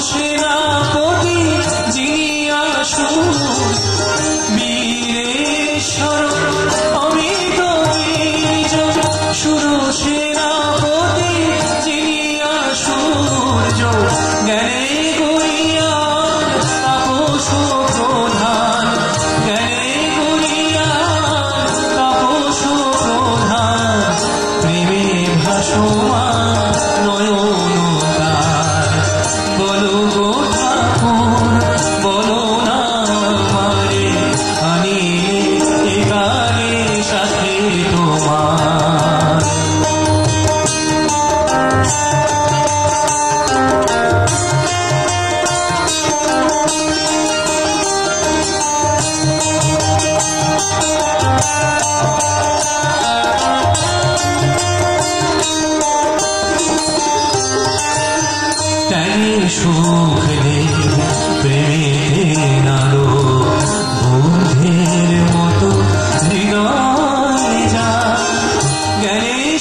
সেনাপতি যিনি আসুন বীরেশ্বর অমৃত বীজ। শুরু সেনাপতি যিনি আসূর্য জ্ঞানে করিয়া তাপস প্রধান। জ্ঞানে করিয়া তাপস প্রধান। প্রেমে ভাসমান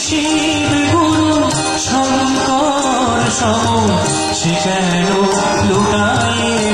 শিব গুরু শঙ্কর সম সে কেন লুটাইয়ে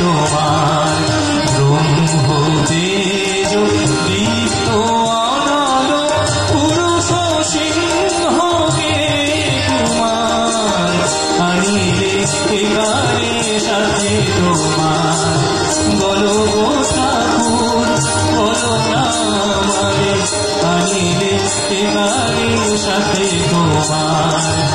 তোমার ব্রহ্মদে দীপ্ত অনল পুরুষ সিংহকে কুমার? আনিলে এবারে বলো গো ঠাকুর, বলো না আমারে আনিলে এবারে সাথে তোমার।